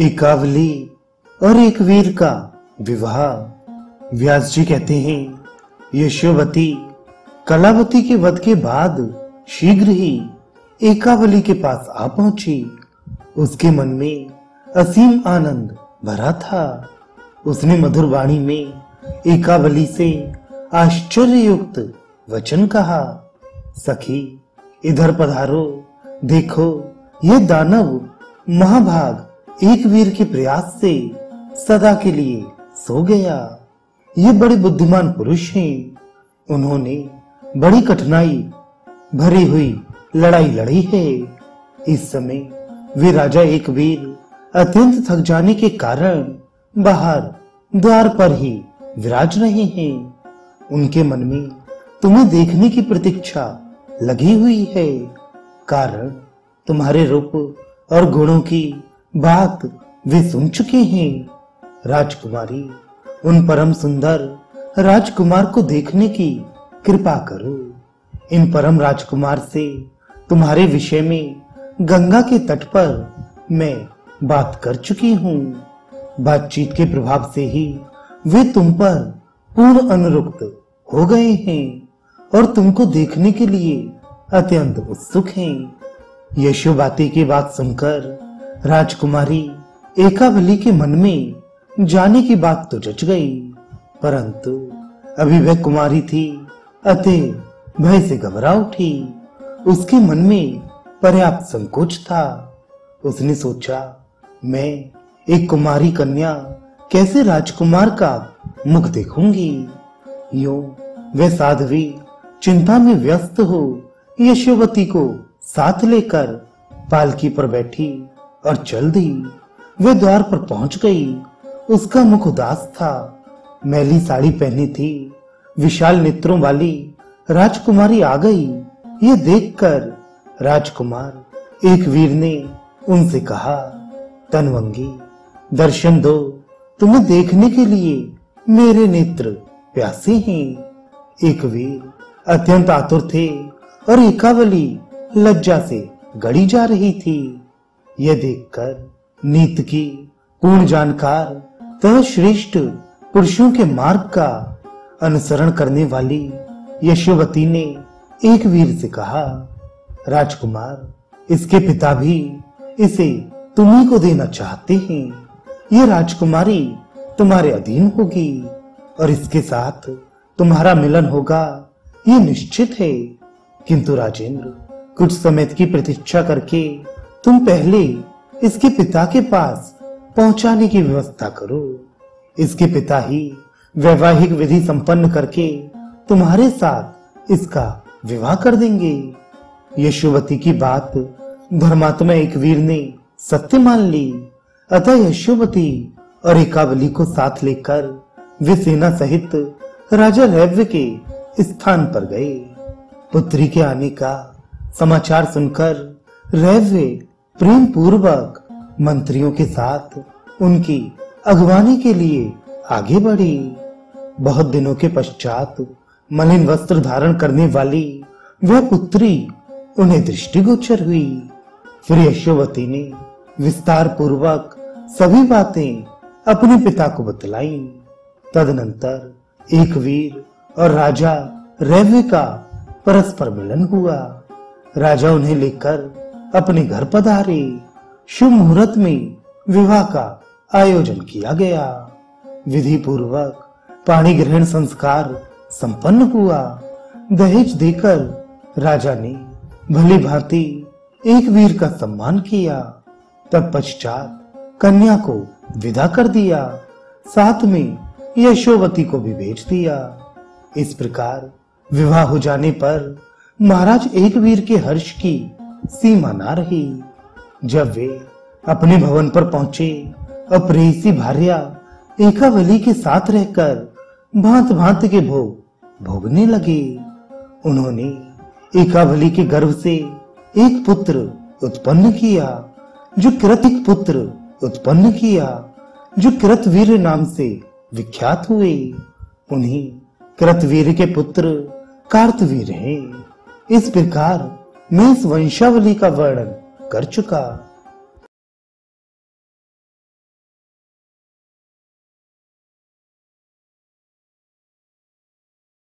एकावली और एक वीर का विवाह। व्यास जी कहते हैं, यशोवती, कलावती के वध के बाद शीघ्र ही एकावली के पास आ पहुँची। उसके मन में असीम आनंद भरा था। उसने मधुर वाणी में एकावली से आश्चर्ययुक्त वचन कहा, सखी, इधर पधारो, देखो, ये दानव महाभाग एक वीर के प्रयास से सदा के लिए सो गया। ये बड़े बुद्धिमान पुरुष हैं। उन्होंने बड़ी कठिनाई भरी हुई लड़ाई लड़ी है। इस समय वे राजा एक वीर अत्यंत थक जाने के कारण बाहर द्वार पर ही विराज रहे हैं। उनके मन में तुम्हें देखने की प्रतीक्षा लगी हुई है। कारण तुम्हारे रूप और गुणों की बात वे सुन चुके हैं। राजकुमारी, उन परम सुंदर राजकुमार को देखने की कृपा करो। इन परम राजकुमार से तुम्हारे विषय में गंगा के तट पर मैं बात कर चुकी हूँ। बातचीत के प्रभाव से ही वे तुम पर पूर्ण अनुरुक्त हो गए हैं और तुमको देखने के लिए अत्यंत उत्सुक हैं। यशोबाती की बात सुनकर राजकुमारी एकावली के मन में जाने की बात तो जच गई, परंतु अभी वह कुमारी थी, अतः भय से घबरा उठी। उसके मन में पर्याप्त संकोच था। उसने सोचा, मैं एक कुमारी कन्या कैसे राजकुमार का मुख देखूँगी? यो वह साध्वी चिंता में व्यस्त हो यशोवती को साथ लेकर पालकी पर बैठी। और चल दी वे द्वार पर पहुँच गई। उसका मुख उदास था। मैली साड़ी पहनी थी। विशाल नेत्रों वाली राजकुमारी आ गई। ये देखकर राजकुमार एक वीर ने उनसे कहा, तनवंगी, दर्शन दो। तुम्हें देखने के लिए मेरे नेत्र प्यासे हैं। एक वीर अत्यंत आतुर थे और एकावली लज्जा से गड़ी जा रही थी। यह देखकर, नीत की पूर्ण जानकार तथा श्रेष्ठ पुरुषों के मार्ग का अनुसरण करने वाली यशोवती ने एक वीर से कहा, राजकुमार, इसके पिता भी इसे तुम्ही को देना चाहते हैं। ये राजकुमारी तुम्हारे अधीन होगी और इसके साथ तुम्हारा मिलन होगा। ये निश्चित है। किंतु राजेंद्र, कुछ समय की प्रतीक्षा करके तुम पहले इसके पिता के पास पहुँचाने की व्यवस्था करो। इसके पिता ही वैवाहिक विधि संपन्न करके तुम्हारे साथ इसका विवाह कर देंगे। यशोवती की बात धर्मात्मा एक वीर ने सत्य मान ली। अतः यशोवती और एकावली को साथ लेकर वे सेना सहित राजा रैव्य के स्थान पर गए। पुत्री के आने का समाचार सुनकर रैव्य प्रेम पूर्वक मंत्रियों के साथ उनकी अगवानी के लिए आगे बढ़ी। बहुत दिनों के पश्चात मलिन वस्त्र धारण करने वाली वह पुत्री उन्हें दृष्टिगोचर हुई। फिर यशोवती ने विस्तार पूर्वक सभी बातें अपने पिता को बतलाई। तदनंतर एक वीर और राजा रैव्य का परस्पर मिलन हुआ। राजा उन्हें लेकर अपने घर पधारे। शुभ मुहूर्त में विवाह का आयोजन किया गया। विधि पूर्वक पाणी ग्रहण संस्कार संपन्न हुआ। दहेज देकर राजा ने भली भांति एक वीर का सम्मान किया। तब पश्चात कन्या को विदा कर दिया। साथ में यशोवती को भी भेज दिया। इस प्रकार विवाह हो जाने पर महाराज एक वीर के हर्ष की सीमा ना रही। जब वे अपने भवन पर पहुँचे और प्रेसी भार्या एकावली के साथ रहकर भांत भांत के भोग भोगने लगे। उन्होंने एकावली के गर्भ से एक पुत्र उत्पन्न किया, जो कृतिक पुत्र उत्पन्न किया, जो कृतवीर नाम से विख्यात हुए। उन्हीं कृतवीर के पुत्र कार्तवीर हैं। इस प्रकार मैं इस वंशावली का वर्णन कर चुका।